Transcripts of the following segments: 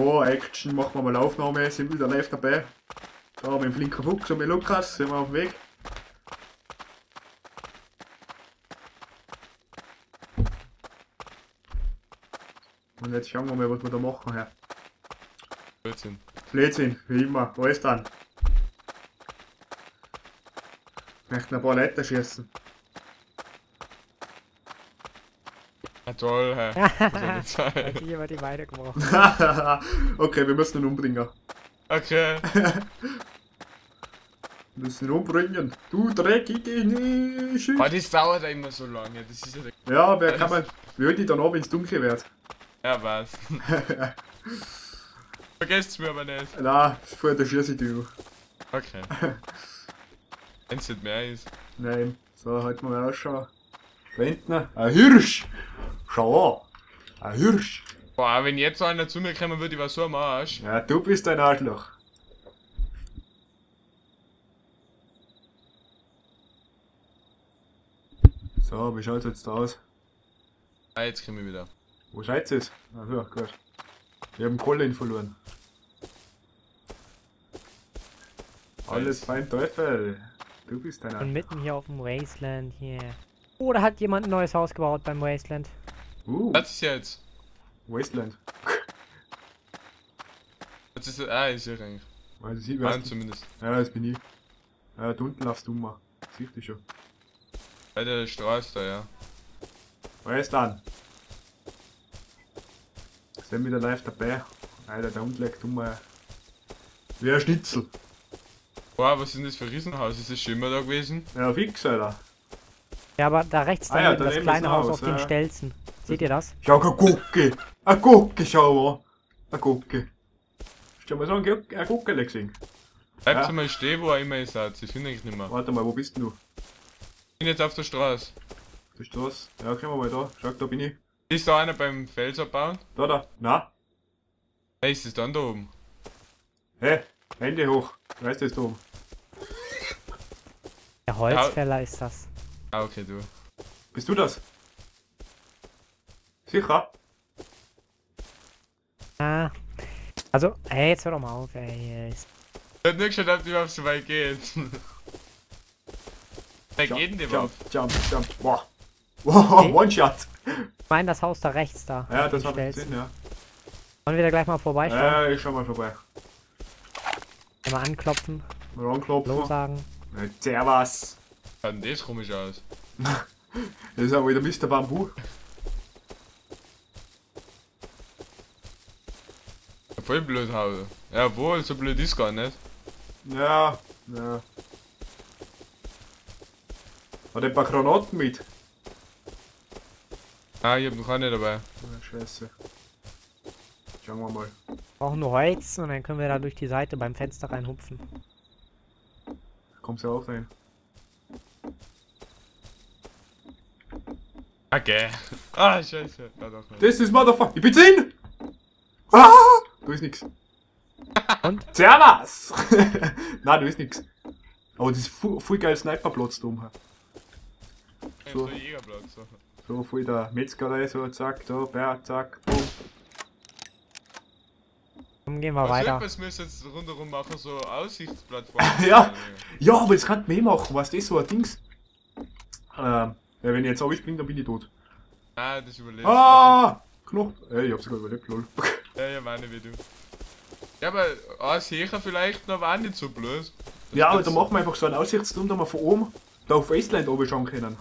So, Action, machen wir mal Aufnahme, sind wieder live dabei. Da mit dem flinken Fuchs und mit Lukas sind wir auf dem Weg. Und jetzt schauen wir mal, was wir da machen. Herr. Blödsinn. Blödsinn, wie immer, alles dann. Möchten ein paar Leute schießen. Ja, toll, hä? Hat sich jemand die weitergebracht. okay, wir müssen ihn umbringen. Okay. Wir müssen ihn umbringen. Du dreckige Nische. Aber das dauert ja immer so lange. Das ist ja der... Ja, wer kann man. Wie hört die dann an, wenn es dunkel wird? Ja, was? Vergesst's mir aber nicht. Nein, vorher der dich. Okay. Wenn's nicht mehr ist. Nein. So, halt mal ausschauen. Rentner. Ein Hirsch! Schau an! Ein Hirsch! Boah, wenn jetzt so einer zu mir kommen würde, ich war so am Arsch. Ja, du bist ein Arschloch. So, wie schaut's jetzt aus? Ah, jetzt komm ich wieder. Wo ihr? Ah, ja, gut. Wir haben Colin verloren. Alles fein Teufel. Du bist Und einer. mitten hier auf dem Wasteland hier. Oh, da hat jemand ein neues Haus gebaut beim Wasteland. Uh, Was ist jetzt? Wasteland. Was ist Ah, ist ja eigentlich. Also, sie, Mann weißt, zumindest. ja, das bin ich. Ja, da unten laufst du mal. Siehst du schon. Bei der Straße da, ja. Wasteland. Sind wieder live dabei. Alter, da unten liegt um Wie ein Schnitzel. Boah, was ist denn das für ein Riesenhaus? Ist das schon immer da gewesen? Ja, fix, Alter. Ja, aber da rechts Ah daneben ja, das ist kleine ein Haus Haus, auf den ja. Stelzen. Seht ihr das? Schau, eine Gucke! Eine Gucke, schau mal! Eine Gucke. Hast du mal so eine Gucke gesehen? Bleibt Ja. mal stehen, wo er immer ist. Ich finde eigentlich nicht mehr. Warte mal, wo bist denn du? Ich bin jetzt auf der Straße. Du Straße? Ja, schauen wir mal da. Schau, da bin ich. Ist da einer beim Fels abbauen? Da, da. Na? Hey, ist das dann da oben? Hä? Hände hoch. Weißt du das da oben? Der Holzfäller ist das. Ah, okay, du. Bist du das? Sicher? Ah. Also, hey, jetzt hör doch mal auf, ey. Ich hab nicht geschaut, ob die überhaupt so weit geht. Wer Jump, geht denn die Jump, überhaupt? jump, jump. Boah. Wow, Hey. One-Shot. Ich meine das Haus da rechts da. Ja, das Stelzen. gesehen, ja. Wollen wir da gleich mal vorbeischauen? Ja, ich schau mal vorbei. Mal anklopfen, Mal Hallo anklopfen. sagen. Ja, Servus. Schaut denn das komisch aus? Das ist auch wieder Mr. Bambu. Voll blöd habe. Jawohl, so blöd ist gar nicht. Ja, ja. Hat ein paar Granaten mit? Ah, ich hab noch keine dabei. Ja, scheiße. Schauen wir mal. Brauchen nur Holz und dann können wir da durch die Seite beim Fenster reinhupfen. Kommst du auch rein? Okay. Ah, scheiße. Das ist Motherfucker. Ich bin drin! Ah! Ist nix. Und? Servus! Nein, da ist nix. Aber das ist voll, voll geil Sniperplatz da oben. So. So. So voll der Metzgerei, so zack, da, Bär, zack, boom. Dann gehen wir Was weiter. irgendwas müssen jetzt rundherum machen, so Aussichtsplattformen. Ja. Ja, aber das kann mehr machen, was das so ein Dings. Ähm, ja, wenn ich jetzt abspringe, dann bin ich tot. Ah, das überlebt. Ah! Knochen. Ey, ich hab sogar überlebt, lol. Ja, ja, meine wie du. Ja, aber ein Sicher vielleicht noch war nicht so blöd. Ja, aber Das- da machen wir einfach so einen Aussichtsturm, da wir von oben da auf Wasteland oben schauen können.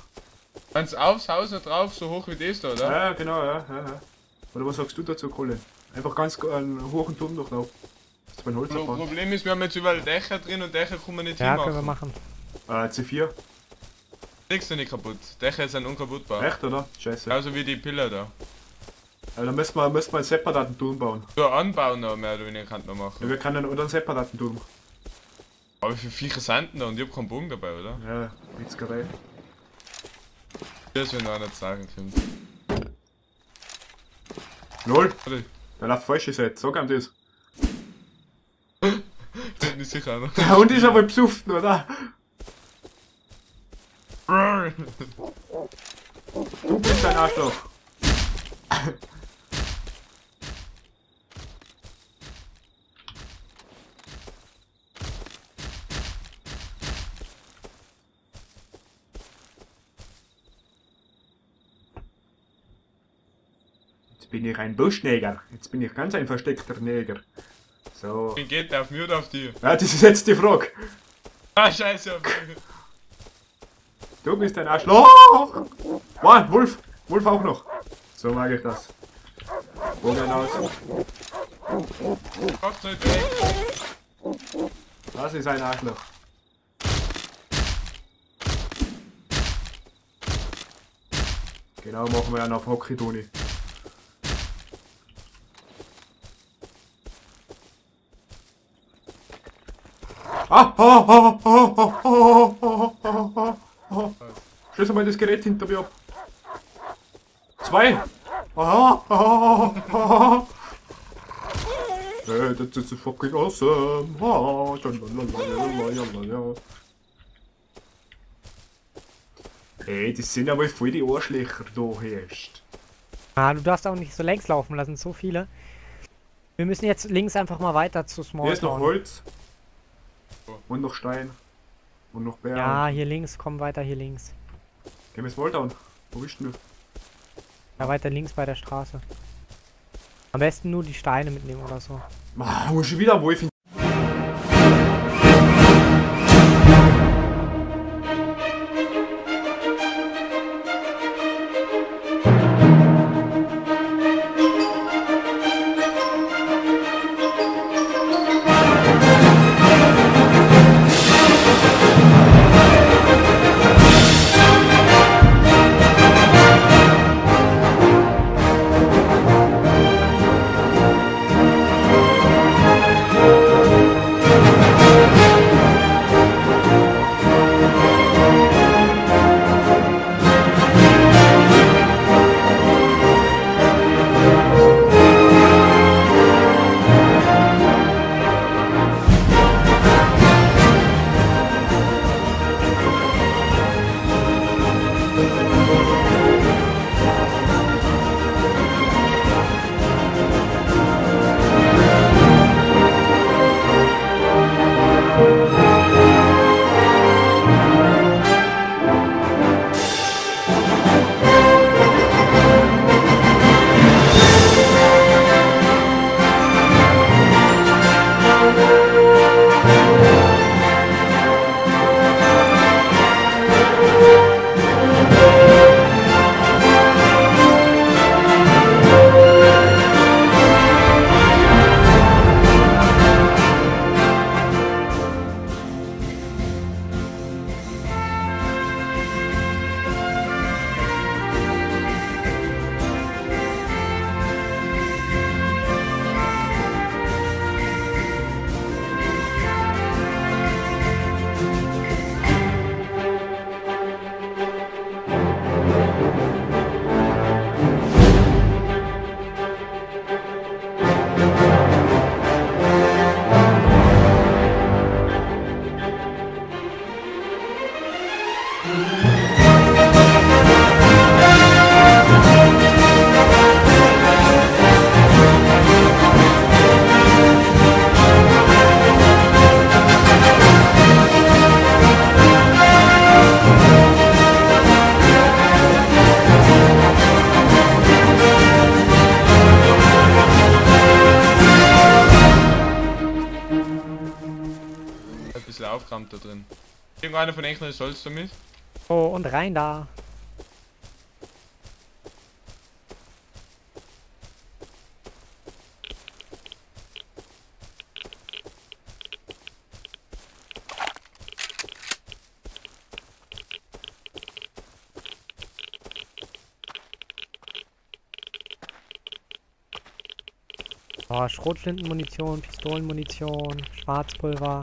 Wenn's aufs Haus noch drauf, so hoch wie das da, oder? Ja, genau, ja, ja, ja. Oder was sagst du dazu, Colin? Einfach ganz einen hohen Turm durchlaufen. Das ist mein Holz Pro. Problem ist, wir haben jetzt überall Dächer drin und Dächer kann man nicht Ja, hinmachen. können wir machen. Äh, C4. Nichts sind nicht kaputt. Dächer sind unkaputtbar. Echt, oder? Scheiße. Genauso wie die Pillar da. Ja, dann müssen wir, müssen wir einen separaten Turm bauen. So anbauen noch mehr oder weniger kann man Ja, machen. wir können oder einen separaten Turm. Aber für Viecher sind da und ich hab keinen Bogen dabei, oder? Ja, Metzgerei. Das wenn noch einer sagen kommt. LOL, Warte, der läuft falsche Seite, sag ihm das. bin nicht sicher noch. Der Hund ist aber besoffen, oder? Du bist ein Arschloch. Jetzt bin ich ein Buschneger. Jetzt bin ich ganz ein versteckter Neger. So. Wie geht der auf mir oder auf dir? Ja, das ist jetzt die Frage. Ah, scheiße. Du bist ein Arschloch. Mann, Wolf. Wolf auch noch. So mag ich das. Bogen aus. Kommst nicht weg. Das ist ein Arschloch. Genau, machen wir einen auf Hockey, Toni. Schließ mal das Gerät hinter mir ab. Zwei. Hey, that's just fucking awesome. Hey, das sind aber voll die Arschlöcher da herrscht. Ah, du darfst auch nicht so längs laufen lassen, so viele. Wir müssen jetzt links einfach mal weiter zu Small Hier ist noch. Holz. Und noch Stein. Und noch Bär. Ja, hier links, komm weiter hier links. Gehen wir Small Town. Wo bist du? Ja, weiter links bei der Straße. Am besten nur die Steine mitnehmen oder so. Ah, muss ich wieder Wolf aufgerammt da drin. Irgendeiner von euch noch Holz damit? Oh, und rein da. Oh, Schrotflintenmunition, Pistolenmunition, Schwarzpulver.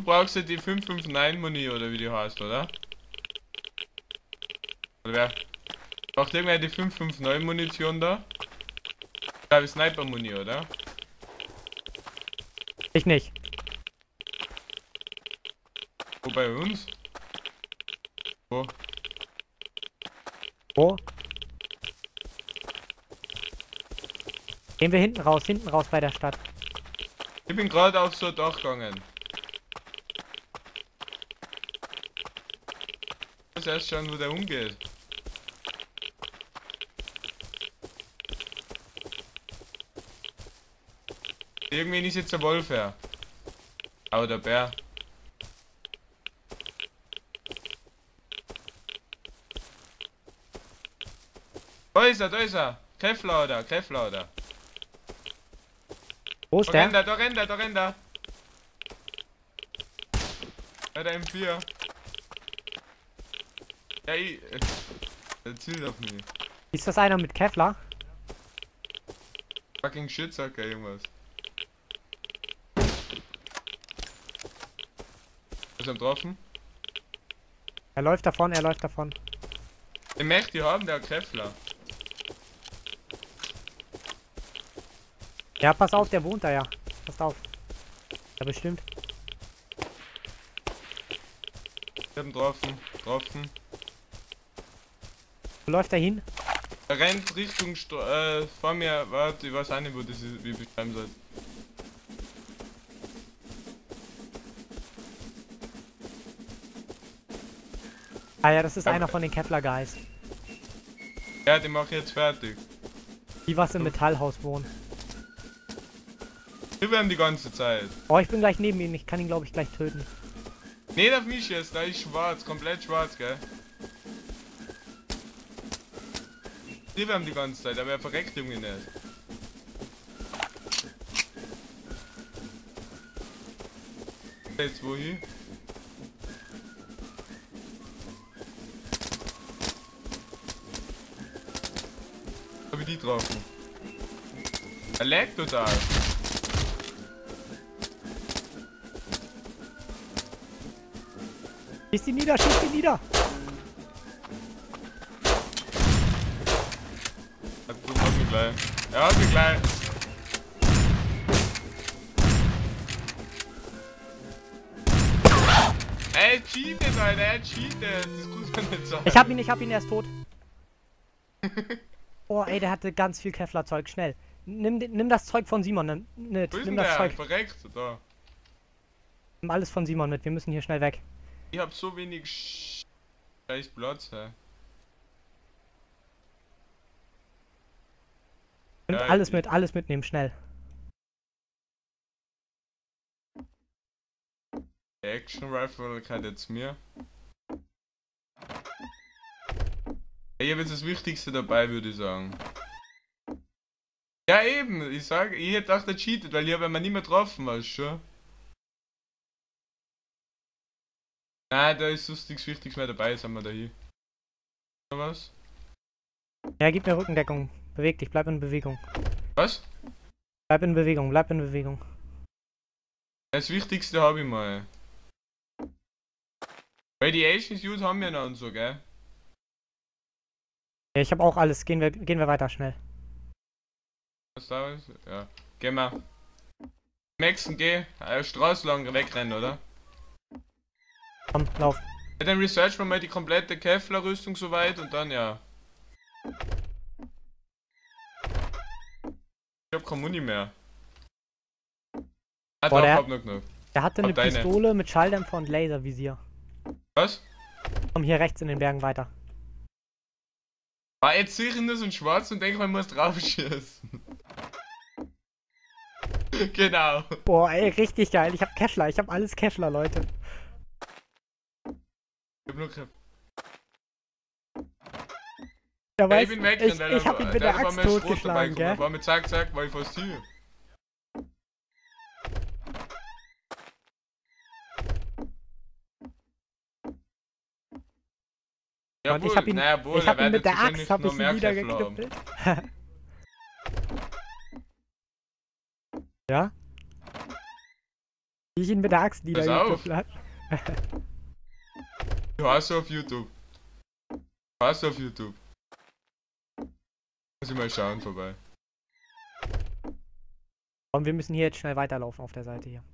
Du brauchst ja die 559 Muni oder wie die heißt, oder? Oder wer? Braucht irgendwer die 559 Munition da? Ich glaube Sniper Muni, oder? Ich nicht. Wo bei uns? Wo? Wo? Gehen wir hinten raus, hinten raus bei der Stadt. Ich bin gerade auf so Dach gegangen. muss erst schauen, wo der umgeht. Irgendwie ist jetzt der Wolf her. Aber der Bär. Da ist er, da ist er. Kräftlauder, Kräftlauder. Wo ist da der? Rennt er, da rennt er, da rennt er. Bei der M4. Der zielt auf mich. Ist das einer mit Kevlar? Fucking Shitsacker, irgendwas. Ist er getroffen? Er läuft davon, er läuft davon. Den möchte ich haben, der Kräfler. Ja, pass auf, der wohnt da ja. Passt auf. Ja, bestimmt. Ich hab ihn getroffen, getroffen. Wo läuft er hin? Er rennt Richtung Sto äh, vor mir, warte, ich weiß auch nicht, wo das ist, wie beschreiben soll. Ah ja, das ist Ja, einer aber- von den Kevlar-Guys. Ja, den mach ich jetzt fertig. Die was im Metallhaus wohnen. Wir werden die ganze Zeit. Oh, ich bin gleich neben ihm. Ich kann ihn, glaube ich, gleich töten. Nicht auf mich jetzt, da ist schwarz, komplett schwarz, gell? Die werden die ganze Zeit, aber er verreckt irgendwie nicht. Jetzt wohin? Hab ich die getroffen? Er lag total. Schieß ihn nieder, schieß ihn nieder! Hat mich gleich. Er cheatet, Alter, er cheatet. Ich hab ihn, ich hab ihn, er ist tot. Oh, ey, der hatte ganz viel Kevlar-Zeug. Schnell. Nimm, nimm das Zeug von Simon. Wo ist nimm das der? Zeug. Verreckt, da. Nimm alles von Simon mit. Wir müssen hier schnell weg. Ich hab so wenig Sch- scheiß Platz, hä. Nimm Ja, alles mit, alles mitnehmen, schnell. Der Action Rifle gehört jetzt mir. Ich hab jetzt das Wichtigste dabei, würde ich sagen. Ja eben, ich sag, ich hätte gedacht, er cheatet, weil ich habe ihn nicht mehr getroffen, weißt du schon. Nein, da ist sonst nichts Wichtiges mehr dabei, sind wir da hier. Was? Ja, gib mir Rückendeckung. Beweg dich, bleib in Bewegung. Was? Bleib in Bewegung, bleib in Bewegung. Das Wichtigste habe ich mal. Radiation Suit haben wir noch und so, gell? Ja, ich hab auch alles. Gehen wir, gehen wir weiter, schnell. Was da ist? Ja. Geh mal. Maxen, geh. Äh, Straße lang wegrennen, oder? Komm, lauf. Ja, dann research wir mal die komplette Kevlar-Rüstung soweit und dann ja. Ich hab keine Muni mehr. Ah, Boah, doch, der- hab noch genug. Der hatte eine Hab deine. Pistole mit Schalldämpfer und Laservisier. Was? Komm hier rechts in den Bergen weiter. Ah, jetzt nur so in schwarz und denke, man muss drauf schießen. genau. Boah, ey, richtig geil. Ich hab Kevlar, ich hab alles Kevlar, Leute. Ich hab nur keine Der Ja, ich bin weg, ich, dann ich hab ihn mit der Axt totgeschlagen, gell? War mit zack, zack, war ich fast hier. Und ich hab ihn, naja, wohl, ich hab ihn mit der Axt hab ich ihn niedergeknüppelt. ja? Wie ich ihn mit der Axt niedergeknüppelt hab. Du hast auf YouTube. Du hast auf YouTube. Ich mal schauen vorbei. Und wir müssen hier jetzt schnell weiterlaufen auf der Seite hier.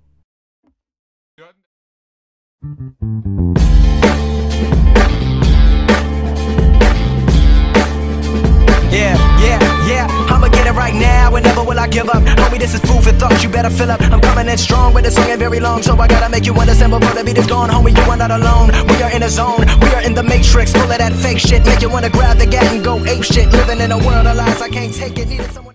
Right now. And never will I give up. Homie, this is food for thought. You better fill up. I'm coming in strong, but the song ain't very long. So I gotta make you understand before the beat is gone. Homie, you are not alone. We are in a zone. We are in the matrix. Full of that fake shit. Make you wanna grab the gat and go ape shit. Living in a world of lies. I can't take it. Needed someone.